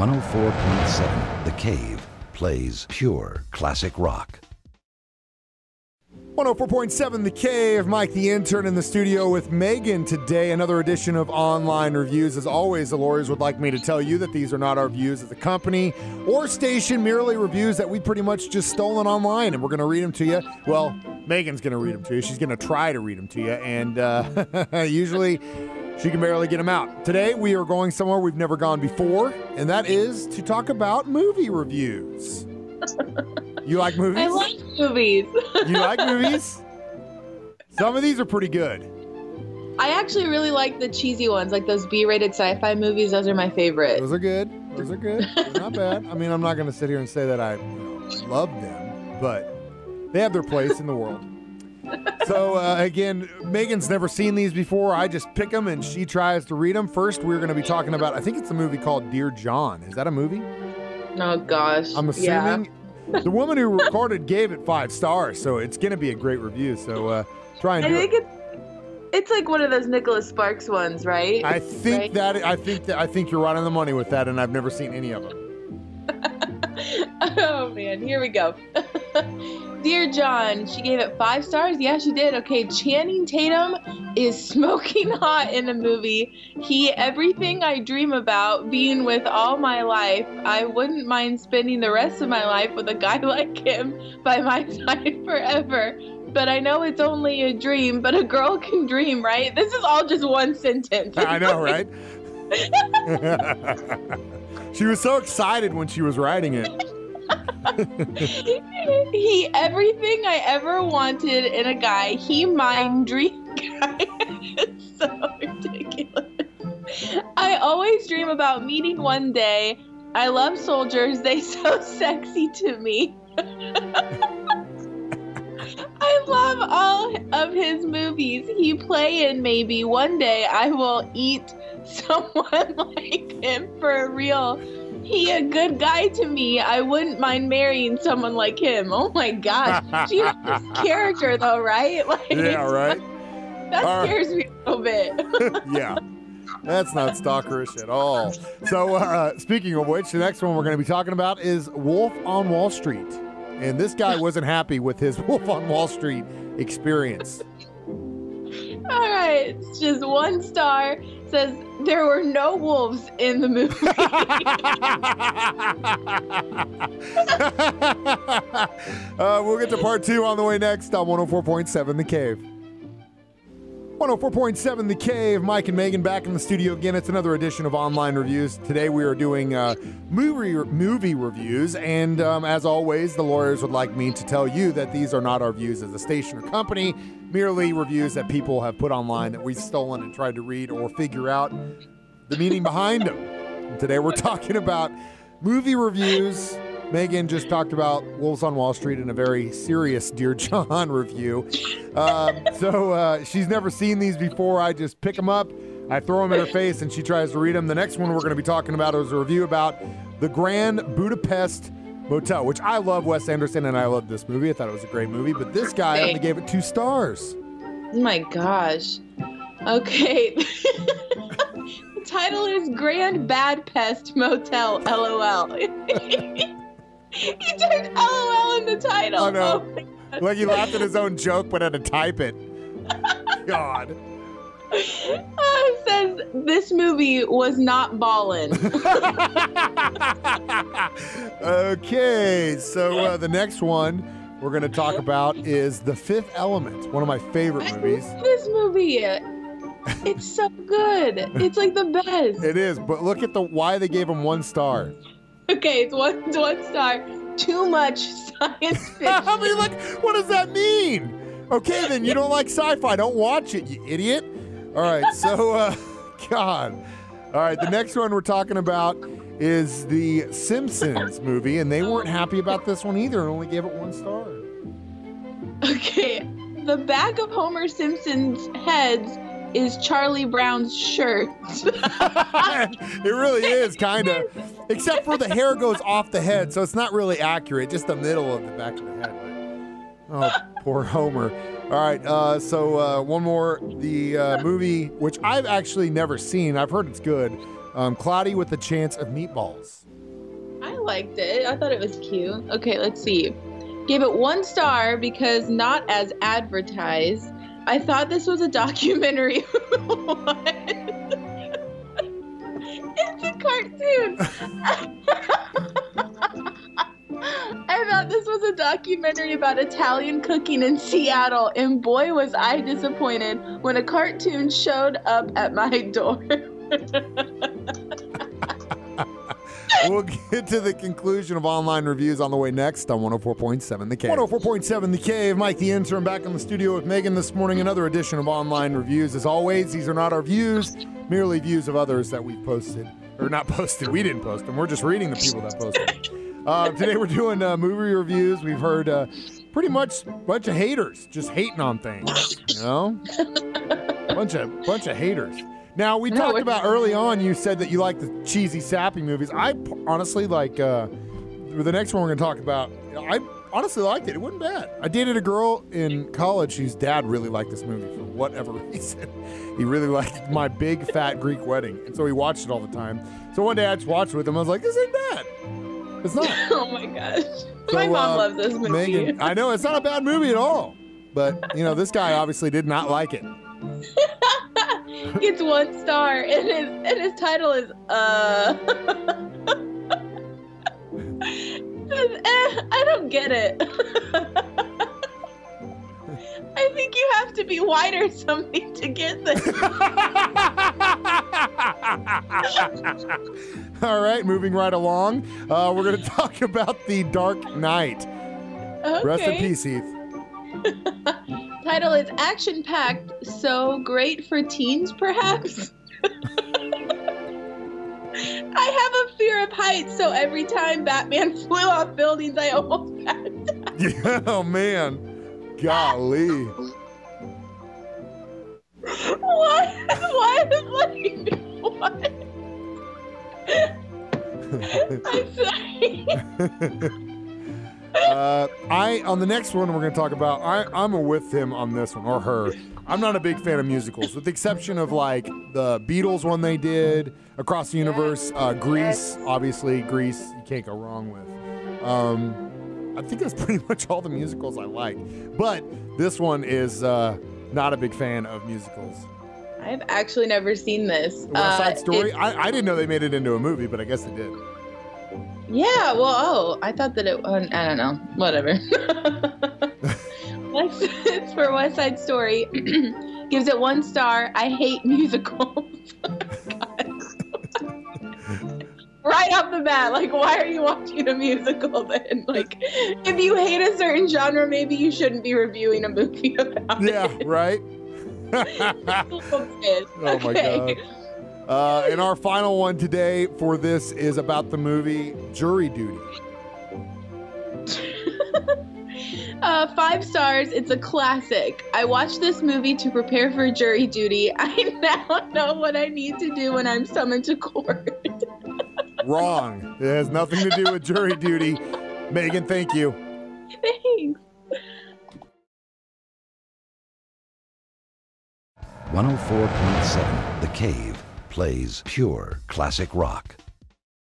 104.7 The Cave plays pure classic rock. 104.7 The Cave, Mike the intern in the studio with Meghan today. Another edition of Online Reviews. As always, the lawyers would like me to tell you that these are not our views as a company or station, merely reviews that we pretty much just stolen online, and we're going to read them to you. Well, Meghan's going to read them to you. She's going to try to read them to you, and uh, usually she can barely get them out. Today, we are going somewhere we've never gone before, and that is to talk about movie reviews. You like movies? I like movies. You like movies? Some of these are pretty good. I actually really like the cheesy ones, like those B-rated sci-fi movies. Those are my favorite. Those are good. Those are good. They're not bad. I mean, I'm not going to sit here and say that I you know, love them, but they have their place in the world. So uh, again, Meghan's never seen these before. I just pick them and she tries to read them. First, we're going to be talking about. I think it's a movie called Dear John. Is that a movie? Oh gosh. I'm assuming the woman who recorded gave it five stars, so it's going to be a great review. So uh, try and I do think it. it's it's like one of those Nicholas Sparks ones, right? I think Right? that I think that I think you're right on the money with that, and I've never seen any of them. oh man, here we go. Dear John, she gave it five stars. Yeah, she did. Okay, Channing Tatum is smoking hot in the movie. He everything I dream about being with all my life. I wouldn't mind spending the rest of my life with a guy like him by my side forever. But I know it's only a dream, but a girl can dream, right? This is all just one sentence. I know, right? she was so excited when she was writing it. he everything I ever wanted in a guy, he mind dream guy. it's so ridiculous. I always dream about meeting one day. I love soldiers, they so sexy to me. I love all of his movies. He play in maybe one day I will eat someone like him for a real. He a good guy to me. I wouldn't mind marrying someone like him. Oh my gosh. She has this character though, right? Like Yeah, right? that scares me a little bit. yeah. That's not stalkerish at all. So, uh, speaking of which, the next one we're going to be talking about is Wolf on Wall Street. And this guy wasn't happy with his Wolf on Wall Street experience. All right, it's just one star. Says there were no wolves in the movie. uh, we'll get to part two on the way next on 104.7 The Cave. 104.7 The Cave. Mike and Meghan back in the studio again. It's another edition of Online Reviews. Today we are doing uh, movie movie reviews, and um, as always, the lawyers would like me to tell you that these are not our views as a station or company, merely reviews that people have put online that we've stolen and tried to read or figure out the meaning behind them. And today we're talking about movie reviews. Meghan just talked about Wolves on Wall Street in a very serious Dear John review. Um, so uh, she's never seen these before. I just pick them up, I throw them in her face, and she tries to read them. The next one we're going to be talking about is a review about the Grand Budapest Motel, which I love Wes Anderson and I love this movie. I thought it was a great movie, but this guy only gave it two stars. Oh my gosh. Okay. the title is Grand Bad Pest Motel LOL. He took LOL in the title. Oh my God. Like he laughed at his own joke, but had to type it. God. Uh, it says this movie was not ballin'. okay, so uh, the next one we're going to talk about is The Fifth Element, one of my favorite movies. this movie. It's so good. It's like the best. It is, but look at the why they gave him one star. Okay, it's one, it's one star. Too much science fiction. I mean, like, what does that mean? Okay, then you don't like sci-fi. Don't watch it, you idiot. All right, so, uh, God. All right, the next one we're talking about is the Simpsons movie, and they weren't happy about this one either and only gave it one star. Okay, the back of Homer Simpson's heads is Charlie Brown's shirt. it really is kind of, except for the hair goes off the head, so it's not really accurate. Just the middle of the back of the head. Oh, poor Homer. All right, uh, so uh, one more. The uh, movie, which I've actually never seen, I've heard it's good. Um, cloudy with a chance of meatballs. I liked it. I thought it was cute. Okay, let's see. Gave it one star because not as advertised. I thought this was a documentary. It's a cartoon. I thought this was a documentary about Italian cooking in Seattle, and boy, was I disappointed when a cartoon showed up at my door. We'll get to the conclusion of online reviews on the way next on 104.7 The Cave. 104.7 The Cave. Mike the intern back in the studio with Meghan this morning. Another edition of online reviews. As always, these are not our views, merely views of others that we've posted. Or not posted, we didn't post them. We're just reading the people that posted. Uh, today we're doing uh, movie reviews. We've heard uh, pretty much a bunch of haters just hating on things. You know, bunch of bunch of haters. Now we No, talked about early on. You said that you like the cheesy, sappy movies. I p- honestly like. Uh, the next one we're going to talk about. I honestly liked it. It wasn't bad. I dated a girl in college whose dad really liked this movie for whatever reason. He really liked my big fat Greek wedding, and so he watched it all the time. So one day I just watched it with him. I was like, "This ain't bad. It's not." oh my gosh. my mom uh, loves this movie. Meghan, I know it's not a bad movie at all, but you know this guy obviously did not like it. Gets one star, and his and his title is uh. Eh, I don't get it. I think you have to be white or something to get this. all right, moving right along. Uh, we're going to talk about the Dark Knight. Okay. Rest in peace, Heath. Title is action packed, so great for teens, perhaps. I have a fear of heights, so every time Batman flew off buildings, I almost passed out. oh man, golly. What? What? Like, what? I'm sorry. Uh, I on the next one we're going to talk about. I, I'm with him on this one or her. I'm not a big fan of musicals, with the exception of like the Beatles one they did, Across the Universe, uh, Grease. Obviously, Grease you can't go wrong with. Um, I think that's pretty much all the musicals I like. But this one is uh, not a big fan of musicals. I've actually never seen this. West Side Uh, Story. I, I didn't know they made it into a movie, but I guess they did. Yeah, well, oh, I thought that it. Uh, I don't know. Whatever. It's for West Side Story. Gives it one star. I hate musicals. right off the bat, like, why are you watching a musical then? Like, if you hate a certain genre, maybe you shouldn't be reviewing a movie about Yeah, it. Yeah, right. oh my God. Uh, and our final one today for this is about the movie Jury Duty. Uh, five stars. It's a classic. I watched this movie to prepare for jury duty. I now know what I need to do when I'm summoned to court. Wrong. It has nothing to do with jury duty. Meghan, thank you. Thanks. 104.7 The Cave plays pure classic rock.